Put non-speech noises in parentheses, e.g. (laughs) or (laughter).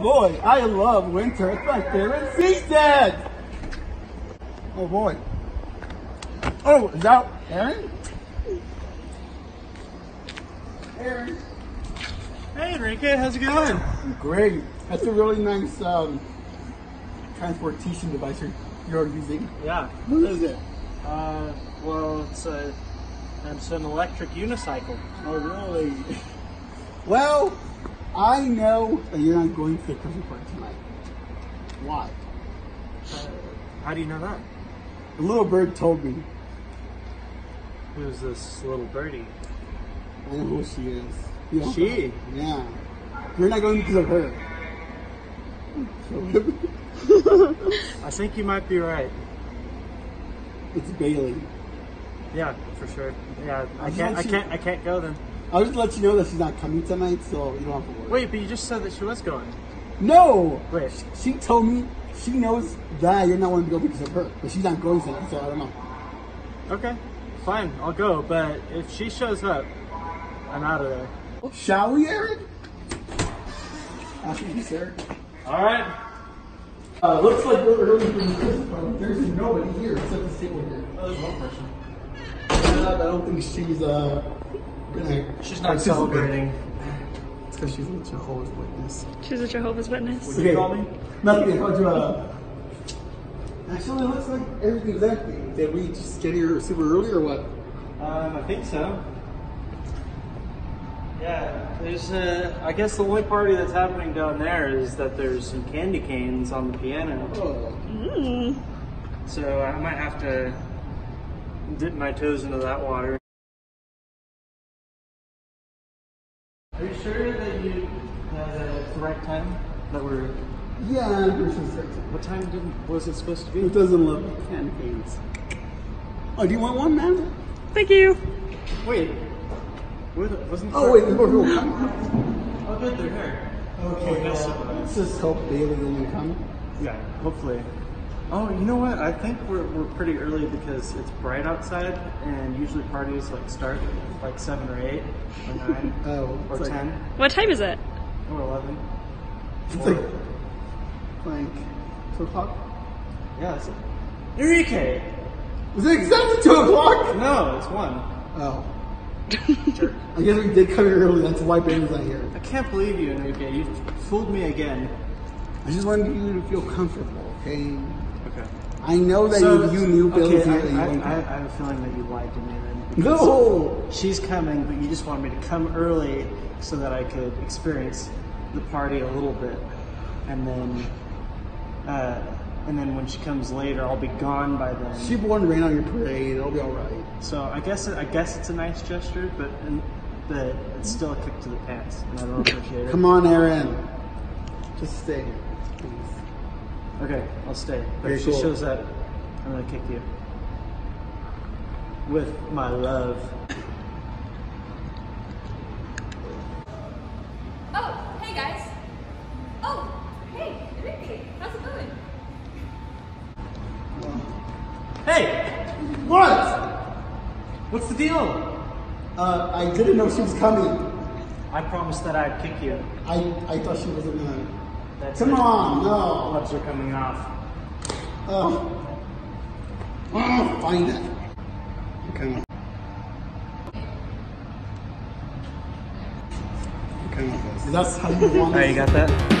boy, I love winter. It's my favorite season. Oh boy. Oh, is that Aaron? Aaron. Hey Enrique, how's it going? Great. That's a really nice um, transportation device you're, you're using. Yeah. What is it? Uh, well, it's a it's an electric unicycle. Oh, really? (laughs) Well, I know that you're not going to the Christmas party tonight. Why? Uh, how do you know that? The little bird told me. Who's this little birdie? I know who she is. You know? She? Yeah. You're not going because of her. (laughs) I think you might be right. it's Bailey. Yeah, for sure. Yeah, I I can't. I can't. I can't go then. I'll just let you know that she's not coming tonight, so you don't have to worry. Wait, but you just said that she was going. No! Wait. She told me she knows that you're not wanting to go because of her, but she's not going tonight, so I don't know. Okay, fine, I'll go. But if she shows up, I'm out of there. Shall we, Aaron? After you, sir. All right. Uh, looks like we're early for the Christmas party. There's nobody here except the stable here. Oh, there's one person. I don't think she's uh gonna. She's not celebrating. It's because she's a Jehovah's Witness. She's a Jehovah's Witness. Would you call me? Nothing. How'd you uh? Actually, it looks like everything's empty. Did we just get here super early or what? Um, I think so. Yeah, there's. Uh, I guess the only party that's happening down there is that there's some candy canes on the piano. Oh. Mm. So I might have to dip my toes into that water. Are you sure that you that uh, it's the right time? That we're. Yeah, there's some sex. What time did was it supposed to be? It doesn't look like candy canes. Oh, do you want one, man? Thank you. Wait. What, wasn't Oh wait, there's more people coming. Oh, good, they're here. Okay, that's well, so let's just hope Bailey doesn't come. Yeah, hopefully. Oh, you know what? I think we're, we're pretty early because it's bright outside, and usually parties like start at like seven or eight or nine (laughs) Oh, or like- ten What time is it? or eleven. It's like like two o'clock. Yeah, it's Enrique. Was it exactly two o'clock? No, it's one. Oh. (laughs) I guess we did come here early. That's why Bailey's not here. I can't believe you, Enrique. You fooled me again. I just wanted you to feel comfortable. Okay. Okay. I know that if you knew Bailey was okay, here, I, I, I, I have a feeling that you lied to me then. No. She's coming, but you just wanted me to come early so that I could experience the party a little bit, and then, uh, and then when she comes later, I'll be gone by then. She won't rain on your parade. It'll be all right. so I guess it, I guess it's a nice gesture, but and, but it's still a kick to the pants, and I don't appreciate it. Come on, Aaron. Just stay. Please. Okay, I'll stay. But Okay, if she cool. shows up, I'm gonna kick you with my love. Oh, hey guys. Oh, hey, Enrique. How's it going? Hey, What? what's the deal? Uh, I didn't know she was coming. I promised that I'd kick you. I, I thought she wasn't gonna. That's Come it. on, no. Gloves are coming off. Oh. Oh, find it. Okay. Okay, that's how you want Alright, you got that?